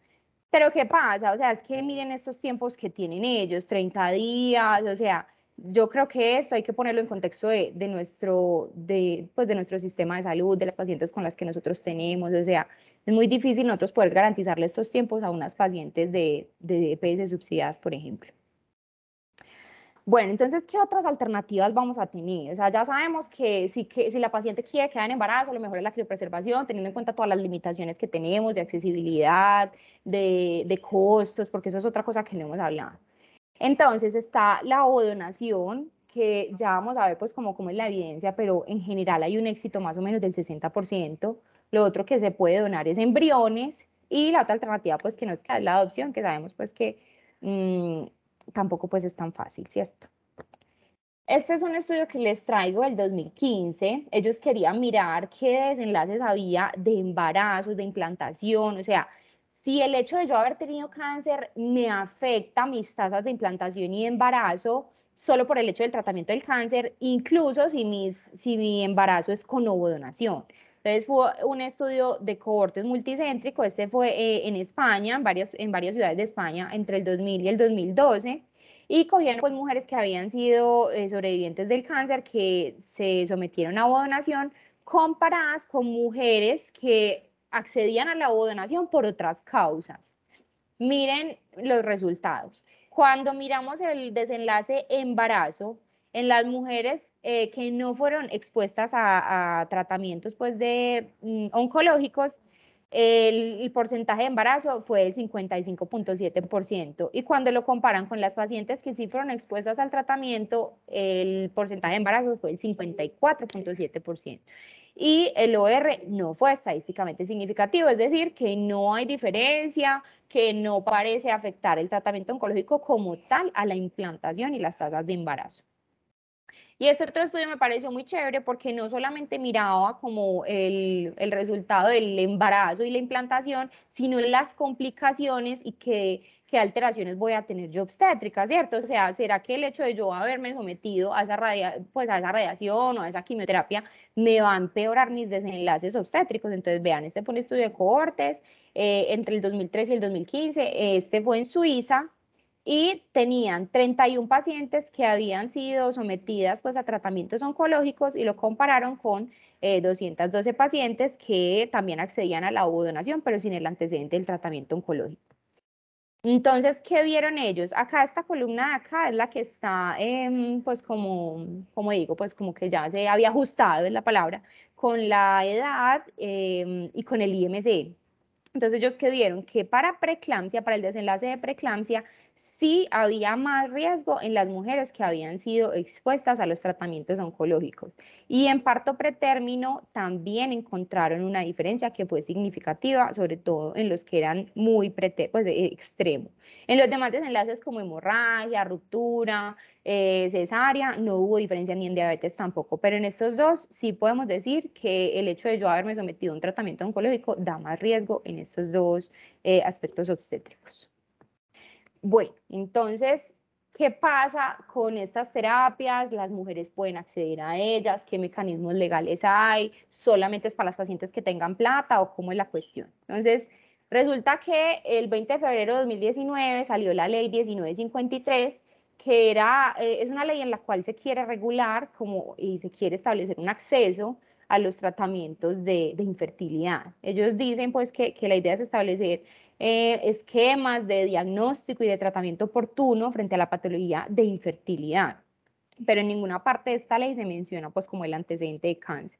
Pero ¿qué pasa? O sea, es que miren estos tiempos que tienen ellos, 30 días, o sea, yo creo que esto hay que ponerlo en contexto de, nuestro, de, pues de nuestro sistema de salud, de las pacientes con las que nosotros tenemos, o sea, es muy difícil nosotros poder garantizarle estos tiempos a unas pacientes de, de EPS subsidiadas, por ejemplo. Bueno, entonces, ¿qué otras alternativas vamos a tener? O sea, ya sabemos que si, que, si la paciente quiere quedar en embarazo, lo mejor es la criopreservación, teniendo en cuenta todas las limitaciones que tenemos de accesibilidad, de, de costos, porque eso es otra cosa que no hemos hablado. Entonces está la odonación, que ya vamos a ver pues como, como es la evidencia, pero en general hay un éxito más o menos del 60%. Lo otro que se puede donar es embriones y la otra alternativa pues que no es que la adopción, que sabemos pues que mmm, tampoco pues es tan fácil, ¿cierto? Este es un estudio que les traigo del 2015. Ellos querían mirar qué desenlaces había de embarazos, de implantación, o sea, si el hecho de yo haber tenido cáncer me afecta mis tasas de implantación y embarazo, solo por el hecho del tratamiento del cáncer, incluso si, mi embarazo es con ovodonación. Entonces fue un estudio de cohortes multicéntrico, este fue eh, en España, en varias, ciudades de España, entre el 2000 y el 2012, y cogieron pues, mujeres que habían sido eh, sobrevivientes del cáncer que se sometieron a ovodonación comparadas con mujeres que accedían a la ovodonación por otras causas. Miren los resultados. Cuando miramos el desenlace embarazo, en las mujeres eh, que no fueron expuestas a, tratamientos pues, de, mm, oncológicos, el, el, porcentaje de embarazo fue del 55.7%. Y cuando lo comparan con las pacientes que sí fueron expuestas al tratamiento, el porcentaje de embarazo fue el 54.7%. Y el OR no fue estadísticamente significativo, es decir, que no hay diferencia, que no parece afectar el tratamiento oncológico como tal a la implantación y las tasas de embarazo. Y este otro estudio me pareció muy chévere porque no solamente miraba como el, el resultado del embarazo y la implantación, sino las complicaciones y qué, qué alteraciones voy a tener yo obstétrica, ¿cierto? O sea, ¿será que el hecho de yo haberme sometido a esa, radia, pues a esa radiación o a esa quimioterapia me va a empeorar mis desenlaces obstétricos? Entonces, vean, este fue un estudio de cohortes eh, entre el 2013 y el 2015, este fue en Suiza, y tenían 31 pacientes que habían sido sometidas pues, a tratamientos oncológicos y lo compararon con 212 eh, pacientes que también accedían a la ovodonación, pero sin el antecedente del tratamiento oncológico. Entonces, ¿qué vieron ellos? Acá esta columna de acá es la que está, eh, pues como, como digo, pues como que ya se había ajustado, es la palabra, con la edad eh, y con el IMC. Entonces, ellos que vieron que para preeclampsia, para el desenlace de preeclampsia, sí había más riesgo en las mujeres que habían sido expuestas a los tratamientos oncológicos. Y en parto pretérmino también encontraron una diferencia que fue significativa, sobre todo en los que eran muy pues, extremos. En los demás desenlaces como hemorragia, ruptura, eh, cesárea, no hubo diferencia ni en diabetes tampoco, pero en estos dos sí podemos decir que el hecho de yo haberme sometido a un tratamiento oncológico da más riesgo en estos dos eh, aspectos obstétricos. Bueno, entonces, ¿qué pasa con estas terapias? Las mujeres pueden acceder a ellas, ¿qué mecanismos legales hay? ¿Solamente es para las pacientes que tengan plata o cómo es la cuestión? Entonces, resulta que el 20 de febrero de 2019 salió la ley 1953 que era, eh, es una ley en la cual se quiere regular como, y se quiere establecer un acceso a los tratamientos de, de infertilidad. Ellos dicen pues que, que, la idea es establecer eh, esquemas de diagnóstico y de tratamiento oportuno frente a la patología de infertilidad. Pero en ninguna parte de esta ley se menciona pues como el antecedente de cáncer.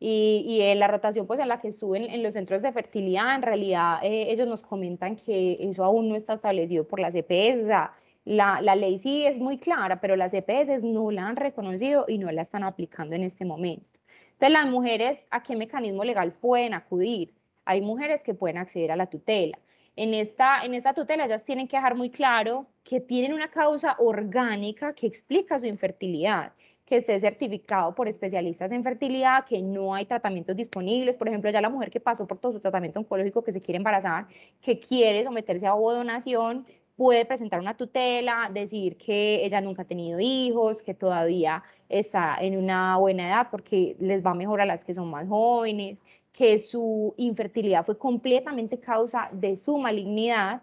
Y, y en la rotación pues en la que suben en los centros de fertilidad, en realidad eh, ellos nos comentan que eso aún no está establecido por las EPS, o sea, la, la, ley sí es muy clara, pero las EPS no la han reconocido y no la están aplicando en este momento. Entonces, las mujeres, ¿a qué mecanismo legal pueden acudir? Hay mujeres que pueden acceder a la tutela. En esta, en esta tutela ellas tienen que dejar muy claro que tienen una causa orgánica que explica su infertilidad, que esté certificado por especialistas en fertilidad, que no hay tratamientos disponibles. Por ejemplo, ya la mujer que pasó por todo su tratamiento oncológico, que se quiere embarazar, que quiere someterse a ovodonación, puede presentar una tutela, decir que ella nunca ha tenido hijos, que todavía está en una buena edad porque les va mejor a las que son más jóvenes, que su infertilidad fue completamente causa de su malignidad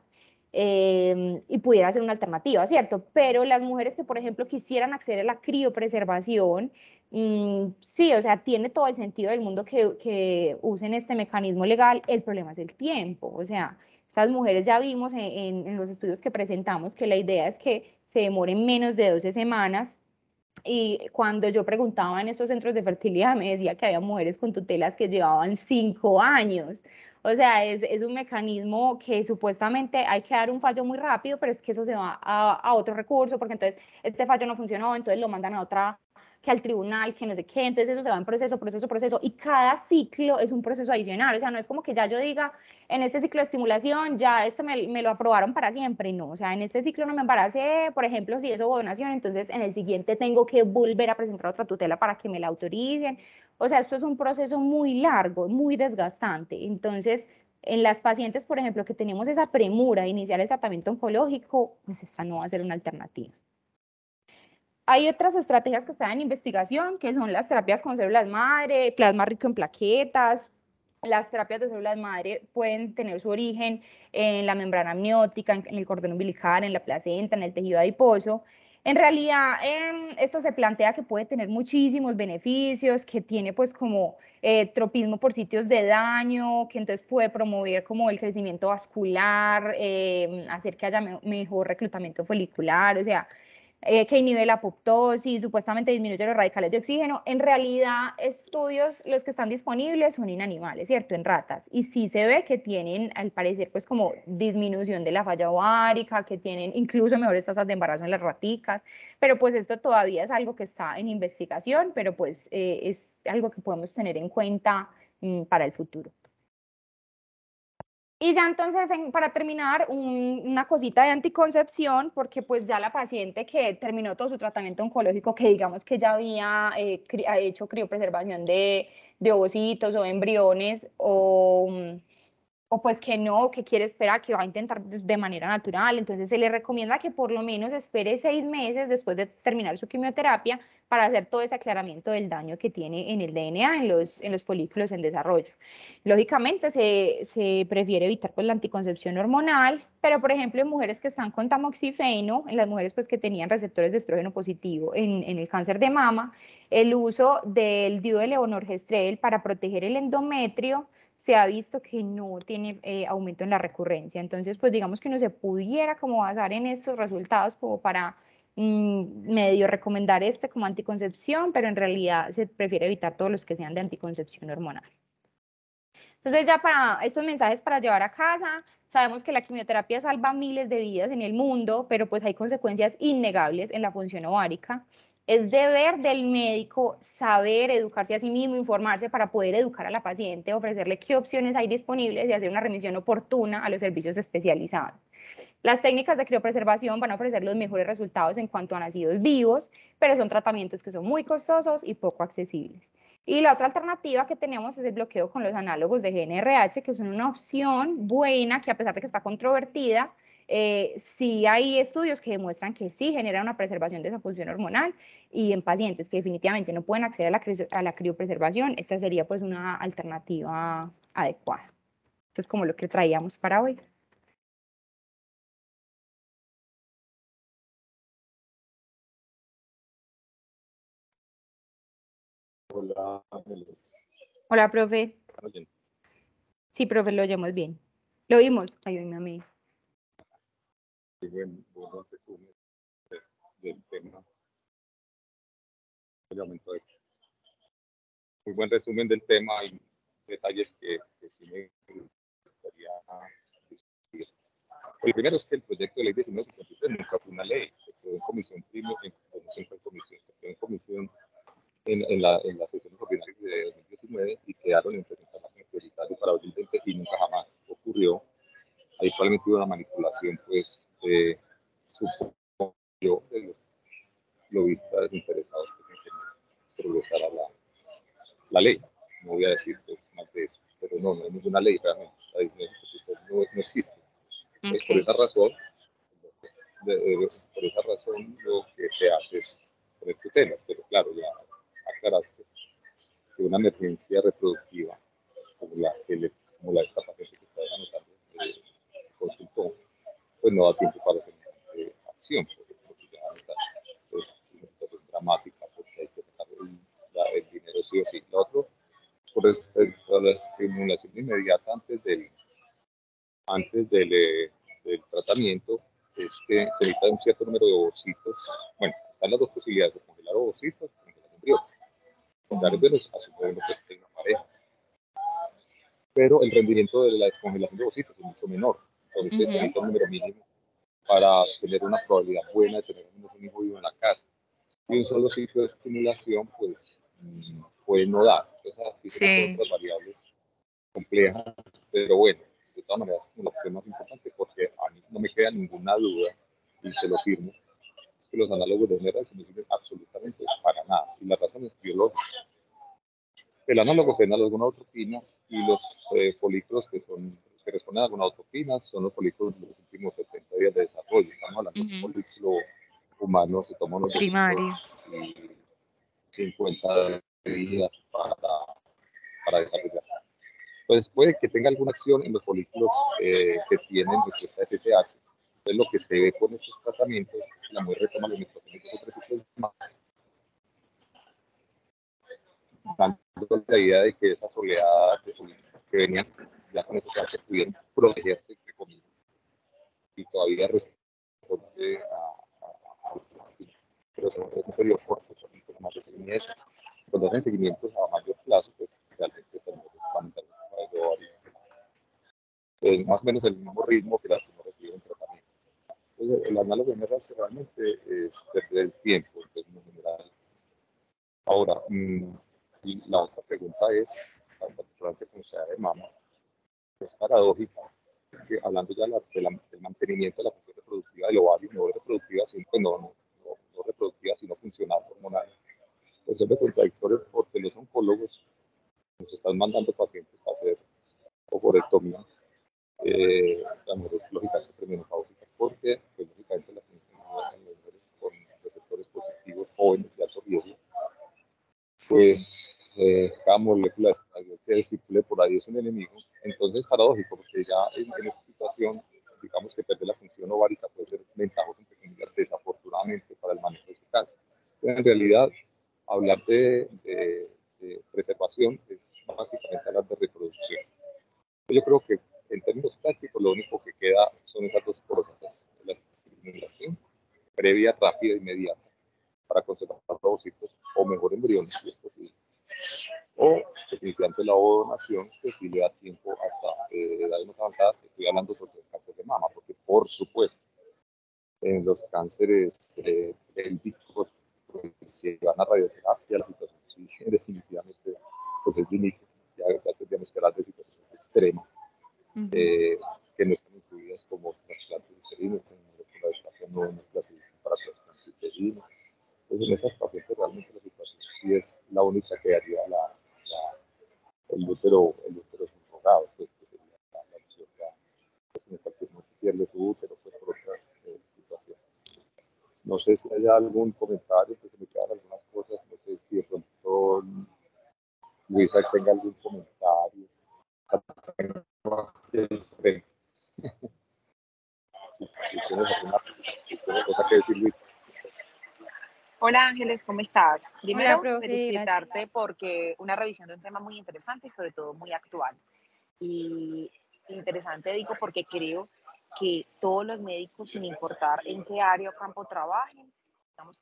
em, y pudiera ser una alternativa, ¿cierto? Pero las mujeres que, por ejemplo, quisieran acceder a la criopreservación, mm, sí, o sea, tiene todo el sentido del mundo que, que usen este mecanismo legal, el problema es el tiempo, o sea, estas mujeres ya vimos en, en los estudios que presentamos que la idea es que se demoren menos de 12 semanas y cuando yo preguntaba en estos centros de fertilidad, me decía que había mujeres con tutelas que llevaban cinco años. O sea, es, es, un mecanismo que supuestamente hay que dar un fallo muy rápido, pero es que eso se va a, a, otro recurso, porque entonces este fallo no funcionó, entonces lo mandan a otra, que al tribunal, que no sé qué, entonces eso se va en proceso, proceso, proceso, y cada ciclo es un proceso adicional, o sea, no es como que ya yo diga, en este ciclo de estimulación, ya este me, me lo aprobaron para siempre, no, o sea, en este ciclo no me embaracé, por ejemplo, si es donación, entonces en el siguiente tengo que volver a presentar otra tutela para que me la autoricen, o sea, esto es un proceso muy largo, muy desgastante. Entonces, en las pacientes, por ejemplo, que tenemos esa premura de iniciar el tratamiento oncológico, pues esta no va a ser una alternativa. Hay otras estrategias que están en investigación, que son las terapias con células madre, plasma rico en plaquetas. Las terapias de células madre pueden tener su origen en la membrana amniótica, en el cordón umbilical, en la placenta, en el tejido adiposo. En realidad, eh, esto se plantea que puede tener muchísimos beneficios, que tiene pues como eh, tropismo por sitios de daño, que entonces puede promover como el crecimiento vascular, eh, hacer que haya me mejor reclutamiento folicular, o sea, eh, que inhibe la apoptosis, supuestamente disminuye los radicales de oxígeno. En realidad, estudios, los que están disponibles son en animales, ¿cierto? En ratas. Y sí se ve que tienen, al parecer, pues como disminución de la falla ovárica, que tienen incluso mejores tasas de embarazo en las raticas. Pero pues esto todavía es algo que está en investigación, pero pues eh, es algo que podemos tener en cuenta mm, para el futuro. Y ya entonces, para terminar, una cosita de anticoncepción, porque pues ya la paciente que terminó todo su tratamiento oncológico, que digamos que ya había eh, hecho criopreservación de, de ovocitos o embriones, o, o pues que no, que quiere esperar, que va a intentar de manera natural, entonces se le recomienda que por lo menos espere seis meses después de terminar su quimioterapia para hacer todo ese aclaramiento del daño que tiene en el DNA, en los, en los folículos en desarrollo. Lógicamente se, se prefiere evitar pues, la anticoncepción hormonal, pero por ejemplo en mujeres que están con tamoxifeno, en las mujeres pues, que tenían receptores de estrógeno positivo en, en el cáncer de mama, el uso del dioleonorgestrel para proteger el endometrio, se ha visto que no tiene eh, aumento en la recurrencia. Entonces, pues digamos que uno se pudiera como basar en estos resultados como para Mm, medio recomendar este como anticoncepción, pero en realidad se prefiere evitar todos los que sean de anticoncepción hormonal. Entonces ya para estos mensajes para llevar a casa, sabemos que la quimioterapia salva miles de vidas en el mundo, pero pues hay consecuencias innegables en la función ovárica. Es deber del médico saber educarse a sí mismo, informarse para poder educar a la paciente, ofrecerle qué opciones hay disponibles y hacer una remisión oportuna a los servicios especializados. Las técnicas de criopreservación van a ofrecer los mejores resultados en cuanto a nacidos vivos, pero son tratamientos que son muy costosos y poco accesibles. Y la otra alternativa que tenemos es el bloqueo con los análogos de GNRH, que son una opción buena que a pesar de que está controvertida, eh, sí hay estudios que demuestran que sí genera una preservación de esa función hormonal y en pacientes que definitivamente no pueden acceder a la, a la criopreservación, esta sería pues una alternativa adecuada. Esto es como lo que traíamos para hoy. Hola. Hola, profe. Sí, profe, lo oyemos bien. Lo oímos. Ay, oíme bueno, bueno, resumen del tema. Muy buen resumen del tema y detalles que, que sí me gustaría discutir. El primero es que el proyecto de ley 1953 nunca fue una ley, se quedó en comisión, en comisión, en comisión, se quedó en comisión en, en, la, en las sesiones ordinarias de 2019 y quedaron en presentar como prioritario para 2020 y nunca jamás ocurrió. Ahí probablemente hubo una manipulación, pues, eh, yo, de los lobistas interesados pues, que progresara la, la ley. No voy a decir pues, más de eso, pero no, no hay ninguna ley realmente. No, no existe. Okay. Por esa razón, de, de, por esa razón lo que se hace es poner tutelas, pero claro, ya aclaraste que una emergencia reproductiva como la que le, como la esta paciente que está anotando eh, consultó, pues no da tiempo para hacer acción, porque ya está pues, una situación dramática, porque hay que sacar el, el, dinero sí o sí. Lo otro, por respecto a la estimulación inmediata antes del, antes del, eh, del tratamiento, es que se necesita un cierto número de ovocitos. Bueno, están las dos posibilidades, de congelar ovocitos o congelar embriones. Congelar embriones asume que tenga pareja. Pero el rendimiento de la descongelación de ovocitos es mucho menor. Entonces, se necesita un número mínimo para tener una probabilidad buena de tener un hijo vivo en la casa. Y un solo ciclo de estimulación, pues, mm, puede no dar. Esas sí. variables complejas, pero bueno, de todas maneras, es la opción más importante porque a mí no me queda ninguna duda, y se lo firmo, es que los análogos de NERAS no sirven absolutamente para nada. Y la razón es biológica. El análogo penal algunas otropinas y los eh, folículos que son que responden a gonadotropinas son los folículos de los últimos 70 días de desarrollo. Estamos hablando uh -huh. de un folículo humano, se toman los primario y 50 días para, para desarrollar. Entonces puede que tenga alguna acción en los folículos eh, que tienen respuesta a FSH. Entonces lo que se ve con estos tratamientos, la mujer retoma los de ciclos más, dando la idea de que de folículos que venían ya se pudieron protegerse, entre comillas, y todavía responde a, a, a, pero son un periodo corto, son un poco más de seguimiento. Cuando hacen seguimientos a mayor plazo, pues realmente también van a estar eh, más o menos el mismo ritmo que las que no reciben tratamiento. Entonces, el análogo MRS realmente es perder el tiempo en términos generales. Ahora, mmm, y la otra pregunta es, particularmente con sea de mama, es paradójica, que hablando ya de la, del mantenimiento de la función reproductiva del ovario, no reproductiva, sino, no, no, no, reproductiva, sino funcional, hormonal, pues es contradictorio porque los oncólogos nos están mandando pacientes a hacer ovorectomía, eh, las mujeres lógicamente premenopáusicas, porque pues, lógicamente las mujeres con receptores positivos jóvenes de alto riesgo, pues eh, cada molécula que circule por ahí es un enemigo. Entonces, paradójico, porque ya en, en esta situación, digamos que perder la función ovárica puede ser ventajoso, entre comillas, desafortunadamente para el manejo de su cáncer. En realidad, hablar de, de, de, preservación es básicamente hablar de reproducción. Yo creo que en términos prácticos, lo único que queda son esas dos cosas: la estimulación previa, rápida, inmediata, para conservar ovocitos o mejor embriones, si es posible o la donación que sí le da tiempo hasta eh, edades más avanzadas, estoy hablando sobre el cáncer de mama, porque por supuesto en los cánceres eh, pélvicos pues, si van a radioterapia, la situación sí definitivamente pues es límite, ya, ya tendríamos que hablar de situaciones extremas uh -huh. eh, que no están incluidas como trasplantes uterinos, no nos clasifican para trasplantes uterinos. Entonces en esas pacientes realmente la situación sí es la única que haría la, la, el útero, el útero subrogado, pues que sería la, la opción pues, en cualquier momento pierde su útero pues, por otras eh, situaciones. No sé si hay algún comentario, que se me quedan algunas cosas, no sé si de pronto Luisa tenga algún comentario. si, si tienes alguna si tienes cosa que decir, Luisa. Hola Ángeles, ¿cómo estás? Primero, Hola, felicitarte porque una revisión de un tema muy interesante y sobre todo muy actual. Y interesante digo porque creo que todos los médicos, sin importar en qué área o campo trabajen,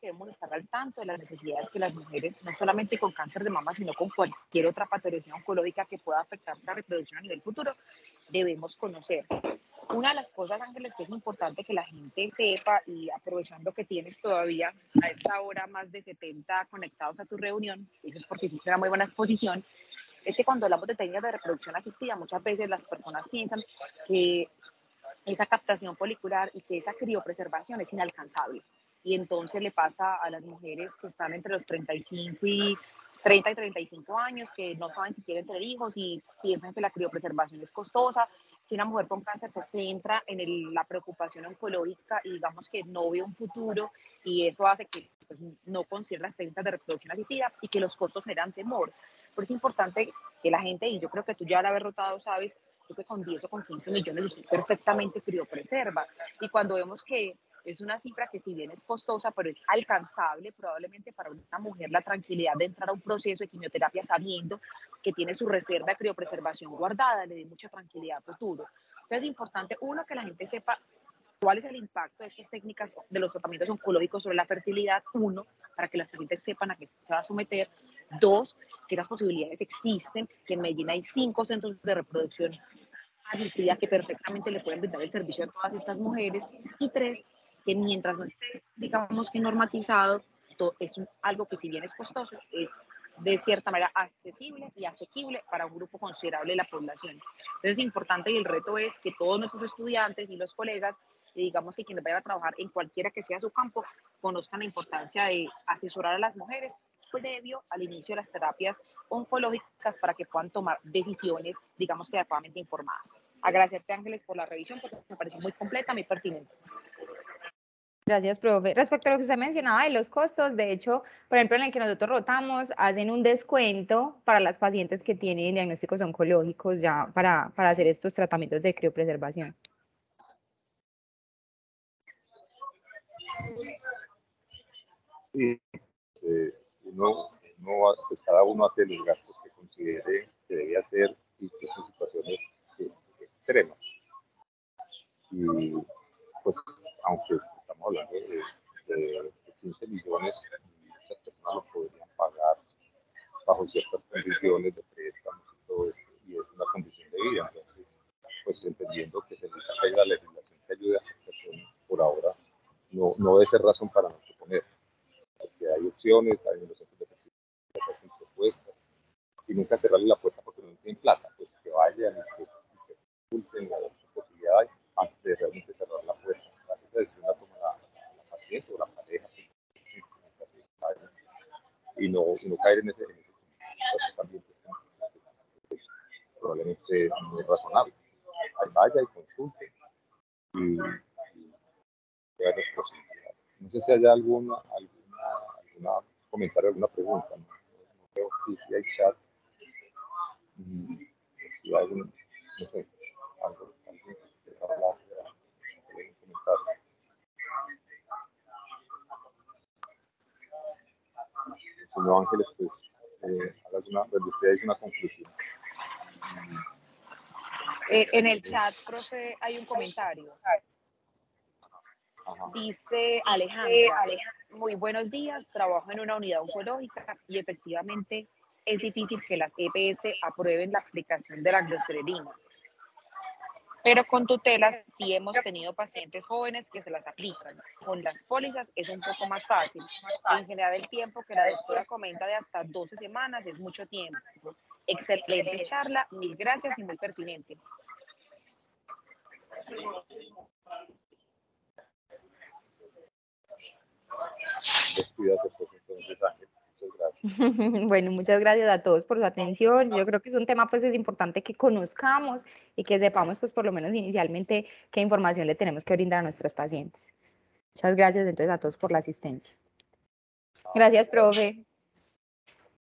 debemos estar al tanto de las necesidades que las mujeres, no solamente con cáncer de mama, sino con cualquier otra patología oncológica que pueda afectar la reproducción a nivel futuro, debemos conocer. Una de las cosas, Ángeles, que es importante que la gente sepa y aprovechando que tienes todavía a esta hora más de 70 conectados a tu reunión, eso es porque hiciste una muy buena exposición, es que cuando hablamos de técnicas de reproducción asistida, muchas veces las personas piensan que esa captación folicular y que esa criopreservación es inalcanzable. Y entonces le pasa a las mujeres que están entre los 35 y 30 y 35 años, que no saben si quieren tener hijos y piensan que la criopreservación es costosa, que una mujer con cáncer se centra en el, la preocupación oncológica y digamos que no ve un futuro y eso hace que pues, no considere las técnicas de reproducción asistida y que los costos generan temor. Pero es importante que la gente, y yo creo que tú ya al haber rotado sabes, que con 10 o con 15 millones usted perfectamente criopreserva. Y cuando vemos que es una cifra que si bien es costosa, pero es alcanzable probablemente para una mujer la tranquilidad de entrar a un proceso de quimioterapia sabiendo que tiene su reserva de criopreservación guardada, le dé mucha tranquilidad a futuro. Entonces es importante, uno, que la gente sepa cuál es el impacto de estas técnicas de los tratamientos oncológicos sobre la fertilidad, uno, para que las pacientes sepan a qué se va a someter, dos, que las posibilidades existen, que en Medellín hay cinco centros de reproducción asistida que perfectamente le pueden brindar el servicio a todas estas mujeres, y tres, que mientras no esté, digamos que normatizado, es algo que si bien es costoso, es de cierta manera accesible y asequible para un grupo considerable de la población. Entonces es importante y el reto es que todos nuestros estudiantes y los colegas, y digamos que quienes vayan a trabajar en cualquiera que sea su campo, conozcan la importancia de asesorar a las mujeres previo al inicio de las terapias oncológicas para que puedan tomar decisiones, digamos que adecuadamente informadas. Agradecerte Ángeles por la revisión porque me pareció muy completa, muy pertinente. Gracias, profe. Respecto a lo que usted mencionaba de los costos, de hecho, por ejemplo, en el que nosotros rotamos, hacen un descuento para las pacientes que tienen diagnósticos oncológicos ya para, para hacer estos tratamientos de criopreservación. Sí, eh, uno, pues cada uno hace los gastos que considere que debe hacer y que son situaciones eh, extremas. Y pues, aunque hablando de, 15 millones, muchas personas lo podrían pagar bajo ciertas condiciones de préstamos y todo esto, y es una condición de vida. Entonces, pues entendiendo que se necesita la legislación que ayude a esas personas, por ahora no, no debe ser razón para no proponer. Porque hay opciones, hay los centros de hacen propuestas, y nunca cerrarle la puerta porque no tienen plata, pues que vayan y que, y que la posibilidad antes de realmente cerrar la puerta. Esa decisión y no, caer en ese, también pues, probablemente no razonable. Ahí vaya y consulte. No sé si hay alguna, alguna, comentario, alguna pregunta. No, no que si hay chat. Algún, no sé, algo, hablar, Ángeles, pues, eh, una, una conclusión. Eh, en el chat, profe, hay un comentario. Dice Alejandra, muy buenos días, trabajo en una unidad oncológica y efectivamente es difícil que las EPS aprueben la aplicación de la gloserelina. Pero con tutelas sí hemos tenido pacientes jóvenes que se las aplican. Con las pólizas es un poco más fácil. En general el tiempo que la doctora comenta de hasta 12 semanas es mucho tiempo. Excelente charla, mil gracias y muy pertinente. Bueno, muchas gracias a todos por su atención. Yo creo que es un tema pues es importante que conozcamos y que sepamos pues por lo menos inicialmente qué información le tenemos que brindar a nuestros pacientes. Muchas gracias entonces a todos por la asistencia. Gracias, profe.